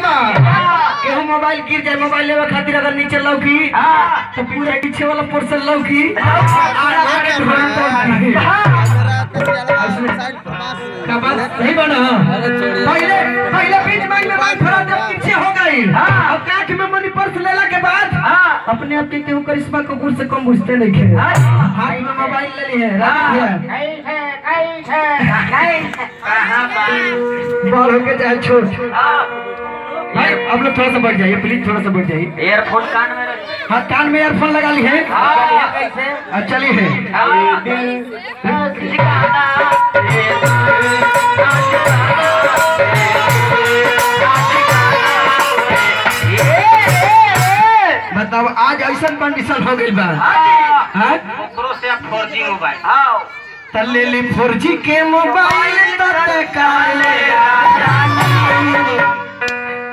बा केहू मोबाइल गिर जाए मोबाइल लेवे खातिर अगर नीचे लौकी तो पूरा पीछे वाला पोर्शन लौकी। बात? सही बना। पहले पहले बीच में फरा जब पीछे हो गई। और काख में मनी पर्स लेला के बाद अपने आप के केहू करिश्मा कपूर से कम बुझते नहीं खे हाथ में मोबाइल ले ली है। रात बड़ होके चाहे छोट भाई आप लोग थोड़ा सा बढ़ जाइए प्लीज़ थोड़ा सा बढ़ जाइए। एयरफोन कान में हाँ कान में एयरफोन लगा ली है। हाँ, चलिए है। बताओ आज ऐसा कंडीशन हो गई बा हाँ? तले ली फोर जी के मोबाइल तत्काले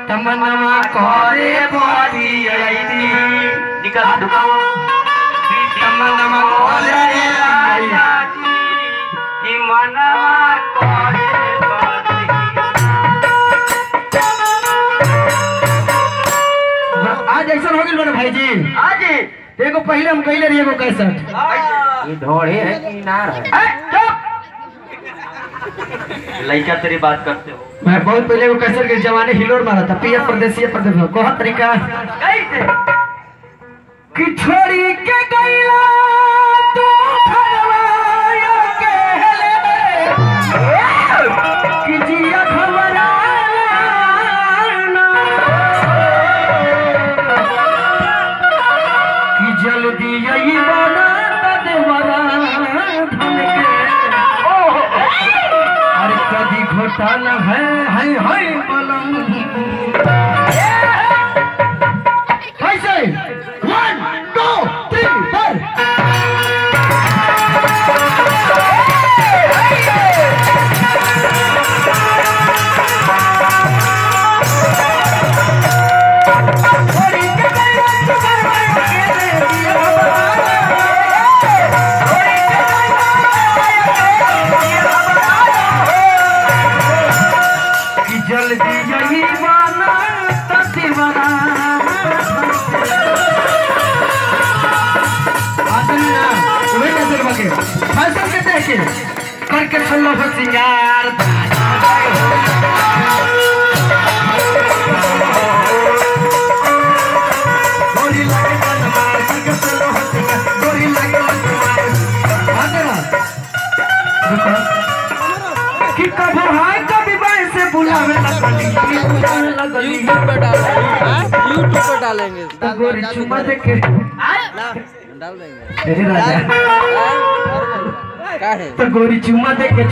तमन्ना करे बड़ी आईडी तमन्ना करे आईडी आज ऐसा हो ना भाई जी एगो पहले हम कहले रही एगो कैसेट ढोड़े है। कि नार है लड़का तेरी बात करते हो। मैं बहुत पहले वो कैसे के जमाने हिलोर मारा था पिया परदेसी प्रदेश कोहा तरीका? कि छोड़ी के कदी है हाय है करके सुनो हो सुनो हो सिंगार कि कभू हाय कभी बाय से बुलावे लगली यूट्यूब पे डालेंगे हाँ? यूट्यूब पे डालेंगे। गोरी चुमा दे के। डाल देंगे। अरे राजा। है? तो गोरी चुमा देखे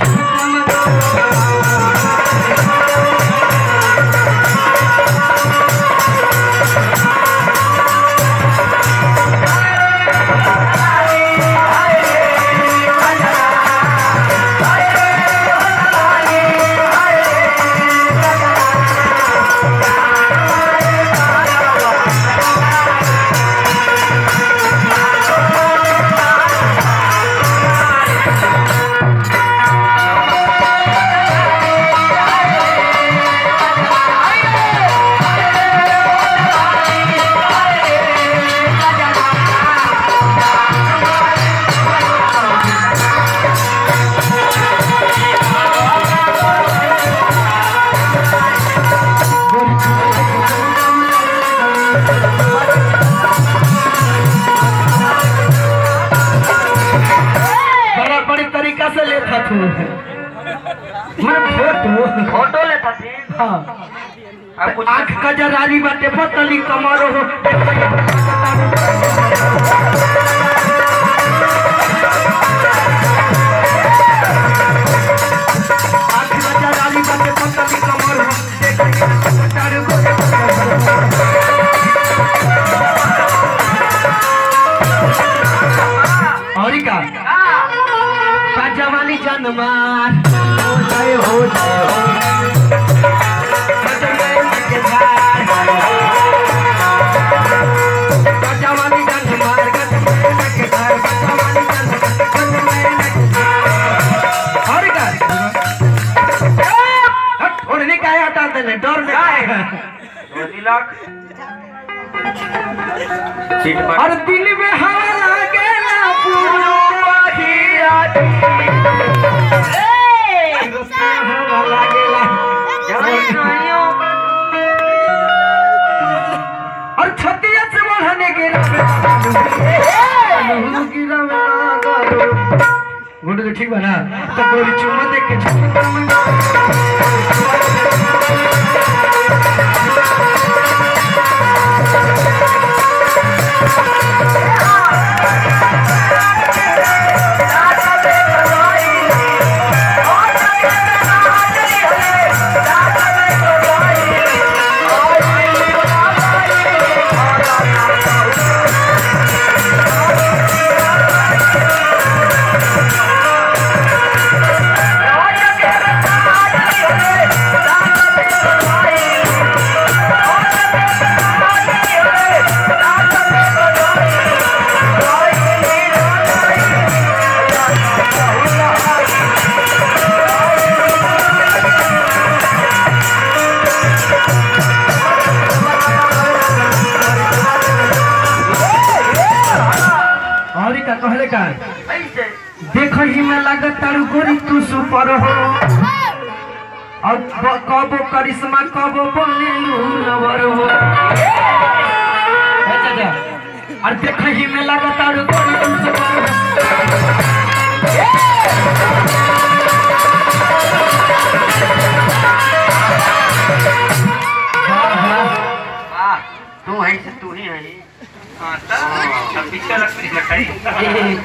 मैं फ़ोटो। फ़ोटो ले थी हाँ। अब कुछ आँख का जरारी बाटे पतली कमर हो। और दिल में हवा लागे ना पूरो और छतिया से बढ़ने गिरा गिरा गुड तो ठीक बा ना तो गोरी देख के छुट्टी देखो ही में लागत तारू गोरी तू सुपर हो। और ब- कबो करिश्मा कबो बने नवर हो। और देखो ही में लागत तारू गोरी तू सुपर हो। हाँ, हाँ। वाह तू है तू ही है। हाँ तब पीछे लग रही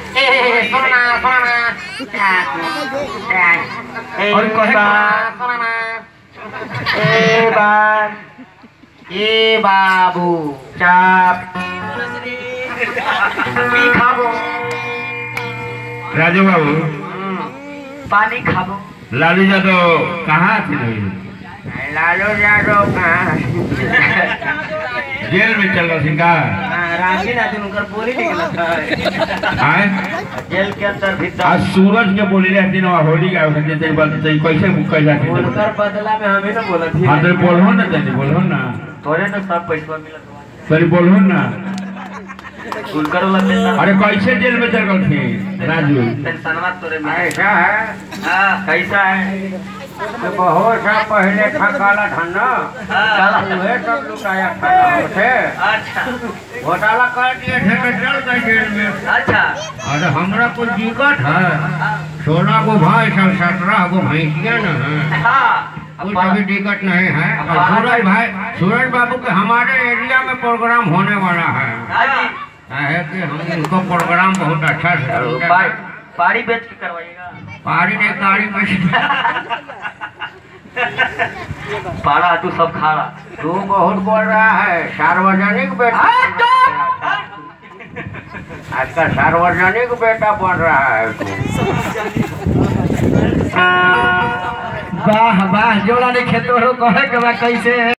लकड़ी और कहे ए बार। ए बाबू चाप। पी खाबो। राजू बाबू। पानी खाबो। लालू यादव जेल में चल रहा का राशि ना दिन उनकर बोली निकलत है। जेल के अंदर भीतर आज सूरज के बोली रहती ना होली का होती तेरी बात सही कैसे मुक्का जाती है? उनकर बदला में हमें ना बोला थी। हाँ तो बोलो ना तेरी बोलो ना। तोरे तो सब पैसा हुआ तेरी बोलो ना। उनकर वाला अरे कैसे जेल में चल रहे थे राजू। तोरे में ऐसा है? हाँ कैसा है? बहुत सा पहले था काला धन हाँ। वह सब लुटाया खाना होते अच्छा। घोटाला कर दिए थे तो चल गए जेल में। अच्छा। अरे हमरा कुछ दिक्कत है। सोलह को भाई सब सत्रह को भैंसिया न है। हाँ। कुछ अभी दिक्कत नहीं है। और सूरज भाई सूरज बाबू के हमारे एरिया में प्रोग्राम होने वाला है। हाँ है कि हम इनको प्रोग्राम बहुत अच्छा से पारी बेच के करवाइएगा। पारी ने गाड़ी में पारा तू सब खा रहा तू बहुत बोल रहा है सार्वजनिक बेटा। आजकल सार्वजनिक बेटा बन रहा है तू। वाह वाह जोड़ा नहीं खेतो के कैसे